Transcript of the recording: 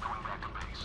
Going back to base.